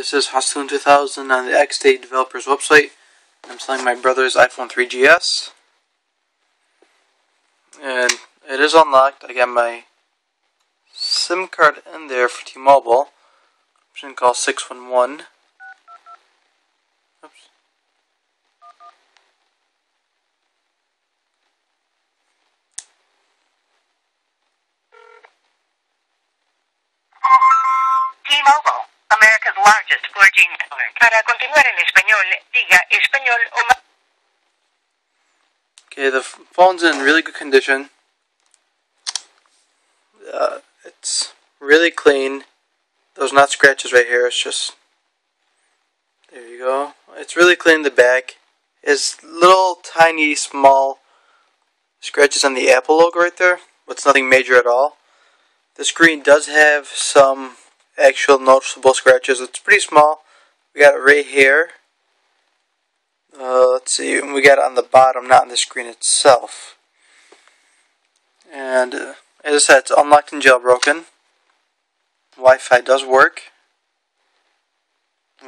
This is Hasoon 2000 on the XDA developer's website. I'm selling my brother's iPhone 3GS. And it is unlocked. I got my SIM card in there for T-Mobile. To call 611. Oops. T-Mobile, America's largest 4G network. Para continuar en español, diga español o ma- Okay, the phone's in really good condition. Uh, it's really clean. There's not scratches right here. It's just there you go. It's really clean in the back. It's little tiny small scratches on the Apple logo right there, but it's nothing major at all. The screen does have some actual noticeable scratches. It's pretty small. We got it right here. Uh, let's see, we got it on the bottom, not on the screen itself. And uh, as I said, it's unlocked and jailbroken. Wi Fi does work.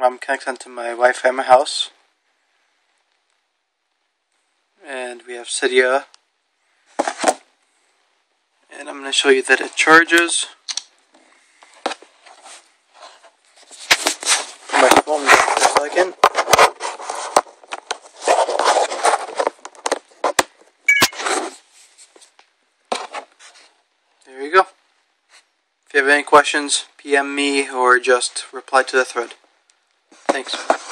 I'm connected to my Wi Fi in my house. And we have Cydia. And I'm going to show you that it charges. My phone for a second. There you go. If you have any questions, PM me or just reply to the thread. Thanks.